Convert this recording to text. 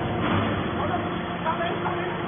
哎，都过来